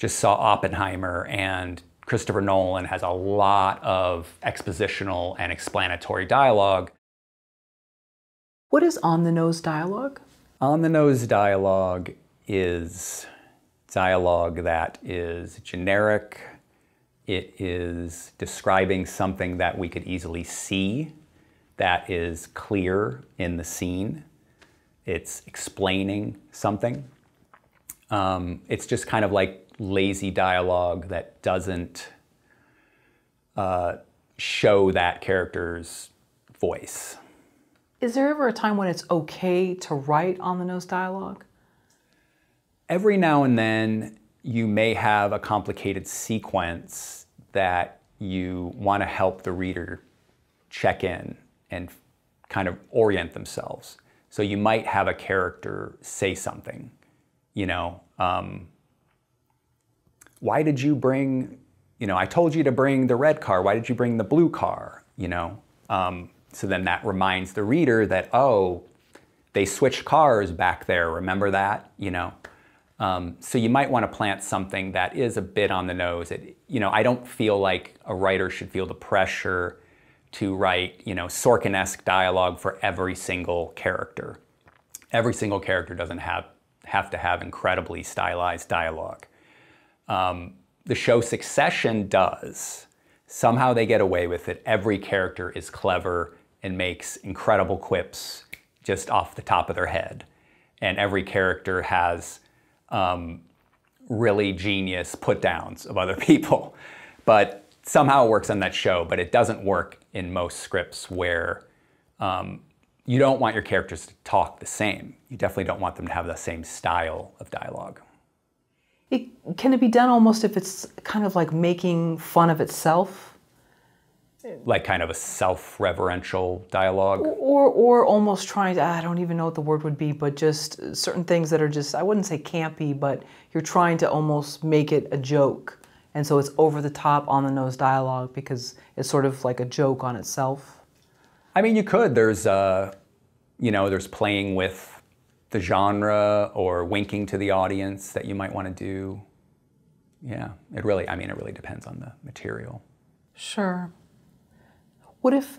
just saw Oppenheimer and Christopher Nolan has a lot of expositional and explanatory dialogue. What is on the nose dialogue? On the nose dialogue is dialogue that is generic. It is describing something that we could easily see that is clear in the scene. It's explaining something. Um, it's just kind of like lazy dialogue that doesn't uh, show that character's voice. Is there ever a time when it's okay to write on the nose dialogue? Every now and then, you may have a complicated sequence that you want to help the reader check in and kind of orient themselves. So you might have a character say something, you know, um, why did you bring, you know, I told you to bring the red car, why did you bring the blue car, you know? Um, so then that reminds the reader that, oh, they switched cars back there, remember that, you know? Um, so you might want to plant something that is a bit on the nose. It, you know, I don't feel like a writer should feel the pressure to write, you know, Sorkin-esque dialogue for every single character. Every single character doesn't have have to have incredibly stylized dialogue. Um, the show Succession does. Somehow they get away with it. Every character is clever and makes incredible quips just off the top of their head. And every character has um, really genius put downs of other people. But somehow it works on that show, but it doesn't work in most scripts where um, you don't want your characters to talk the same. You definitely don't want them to have the same style of dialogue. It, can it be done almost if it's kind of like making fun of itself? Like kind of a self-reverential dialogue? Or, or almost trying to, I don't even know what the word would be, but just certain things that are just, I wouldn't say campy, but you're trying to almost make it a joke. And so it's over the top, on the nose dialogue because it's sort of like a joke on itself. I mean, you could. There's, uh, you know, there's playing with the genre or winking to the audience that you might want to do. Yeah, it really, I mean, it really depends on the material. Sure. What if,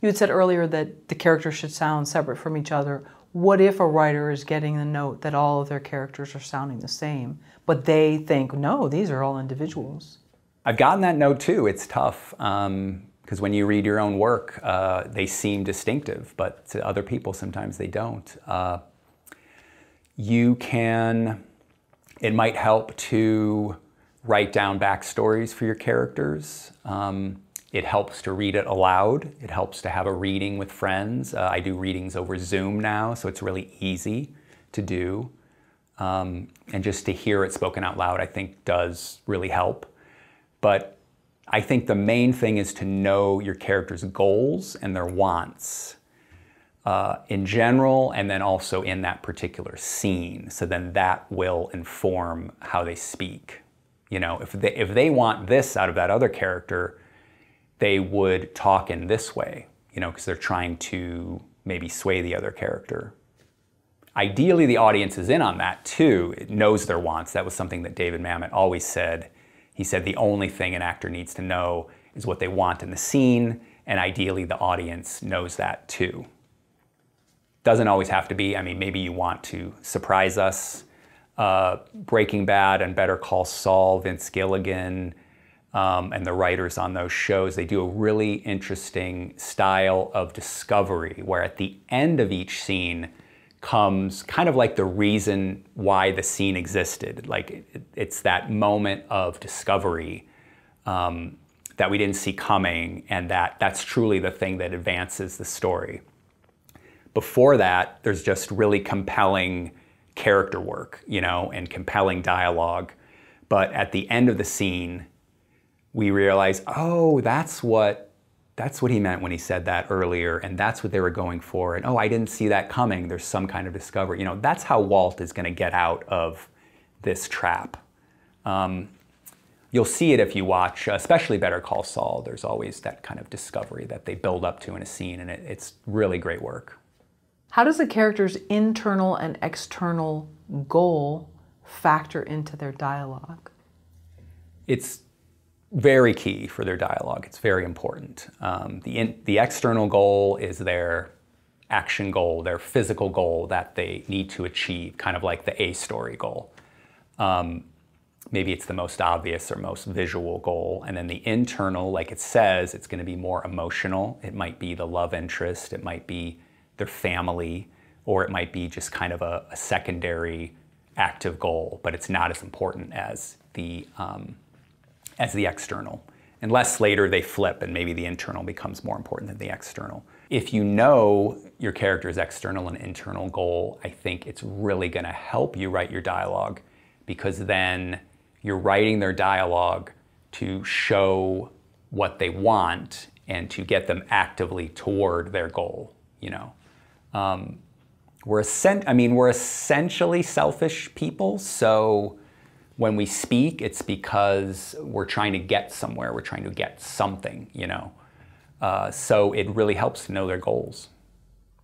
you had said earlier that the characters should sound separate from each other. What if a writer is getting the note that all of their characters are sounding the same, but they think, no, these are all individuals? I've gotten that note too. It's tough because um, when you read your own work, uh, they seem distinctive, but to other people, sometimes they don't. Uh, you can, it might help to write down backstories for your characters. Um, it helps to read it aloud. It helps to have a reading with friends. Uh, I do readings over Zoom now, so it's really easy to do. Um, and just to hear it spoken out loud, I think does really help. But I think the main thing is to know your character's goals and their wants uh, in general and then also in that particular scene. So then that will inform how they speak. You know, if they, if they want this out of that other character, they would talk in this way, you know, because they're trying to maybe sway the other character. Ideally, the audience is in on that too. It knows their wants. That was something that David Mamet always said. He said the only thing an actor needs to know is what they want in the scene, and ideally the audience knows that too. Doesn't always have to be. I mean, maybe you want to surprise us. Uh, Breaking Bad and Better Call Saul, Vince Gilligan, um, and the writers on those shows, they do a really interesting style of discovery where at the end of each scene comes kind of like the reason why the scene existed. Like it, it's that moment of discovery um, that we didn't see coming, and that that's truly the thing that advances the story. Before that, there's just really compelling character work, you know, and compelling dialogue. But at the end of the scene, we realize, oh, that's what that's what he meant when he said that earlier, and that's what they were going for. And oh, I didn't see that coming. There's some kind of discovery. You know, that's how Walt is going to get out of this trap. Um, you'll see it if you watch, especially Better Call Saul. There's always that kind of discovery that they build up to in a scene, and it, it's really great work. How does the character's internal and external goal factor into their dialogue? It's very key for their dialogue. It's very important. Um, the, in, the external goal is their action goal, their physical goal that they need to achieve, kind of like the A story goal. Um, maybe it's the most obvious or most visual goal. And then the internal, like it says, it's going to be more emotional. It might be the love interest, it might be their family, or it might be just kind of a, a secondary active goal, but it's not as important as the um, as the external. Unless later they flip and maybe the internal becomes more important than the external. If you know your character's external and internal goal, I think it's really going to help you write your dialogue because then you're writing their dialogue to show what they want and to get them actively toward their goal, you know. Um, we're, I mean, we're essentially selfish people, so when we speak, it's because we're trying to get somewhere, we're trying to get something, you know. Uh, so it really helps to know their goals.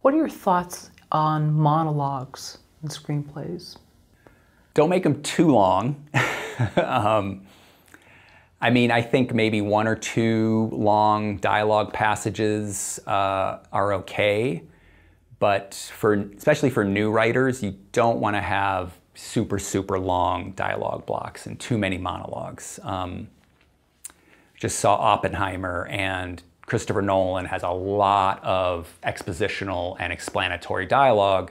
What are your thoughts on monologues and screenplays? Don't make them too long. um, I mean, I think maybe one or two long dialogue passages uh, are okay, but for especially for new writers, you don't want to have super, super long dialogue blocks and too many monologues. Um, just saw Oppenheimer and Christopher Nolan has a lot of expositional and explanatory dialogue,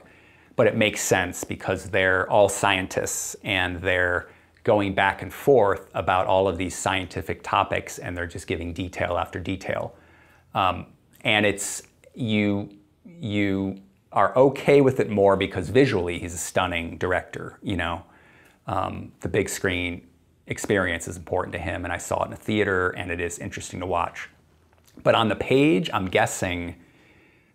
but it makes sense because they're all scientists and they're going back and forth about all of these scientific topics and they're just giving detail after detail. Um, and it's you you are okay with it more because visually he's a stunning director. You know, um, the big screen experience is important to him, and I saw it in a theater, and it is interesting to watch. But on the page, I'm guessing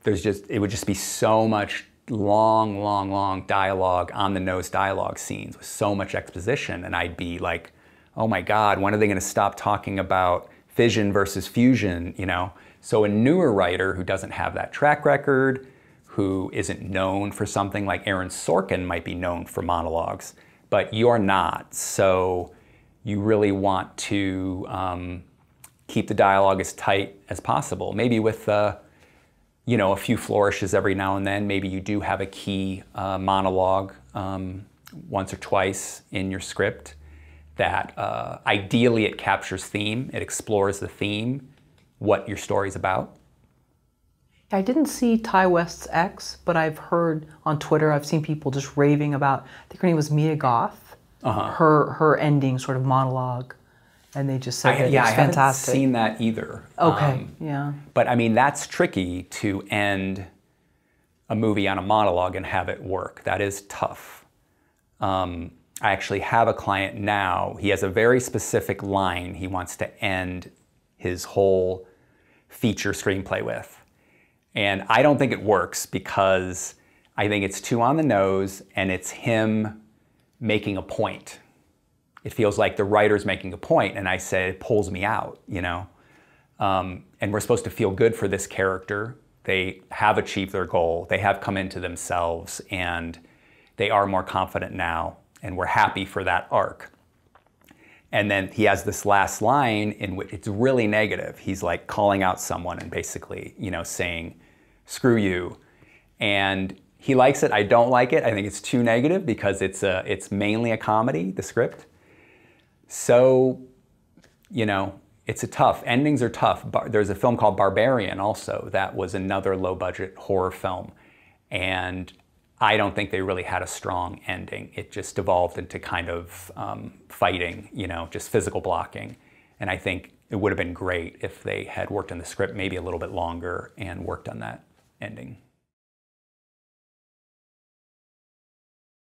there's just it would just be so much long, long, long dialogue on the nose dialogue scenes with so much exposition, and I'd be like, oh my God, when are they going to stop talking about fission versus fusion? You know. So a newer writer who doesn't have that track record, who isn't known for something like Aaron Sorkin might be known for monologues, but you're not. So you really want to um, keep the dialogue as tight as possible. Maybe with uh, you know a few flourishes every now and then. Maybe you do have a key uh, monologue um, once or twice in your script that uh, ideally it captures theme. It explores the theme, what your story's about. I didn't see Ti West's X, but I've heard on Twitter, I've seen people just raving about, I think her name was Mia Goth, uh-huh. her her ending sort of monologue. And they just said I, yeah, I fantastic. haven't seen that either. Okay, um, yeah. But I mean, that's tricky to end a movie on a monologue and have it work. That is tough. Um, I actually have a client now. He has a very specific line he wants to end his whole feature screenplay with. And I don't think it works because I think it's too on the nose and it's him making a point. It feels like the writer's making a point, and I say it pulls me out, you know? Um, and we're supposed to feel good for this character. They have achieved their goal, they have come into themselves, and they are more confident now, and we're happy for that arc. And then he has this last line in which it's really negative. He's like calling out someone and basically, you know, saying, screw you. And he likes it. I don't like it. I think it's too negative because it's a, it's mainly a comedy, the script. So, you know, it's a tough. Endings are tough. There's a film called Barbarian also that was another low budget horror film. And I don't think they really had a strong ending. It just devolved into kind of um, fighting, you know, just physical blocking. And I think it would have been great if they had worked on the script maybe a little bit longer and worked on that ending.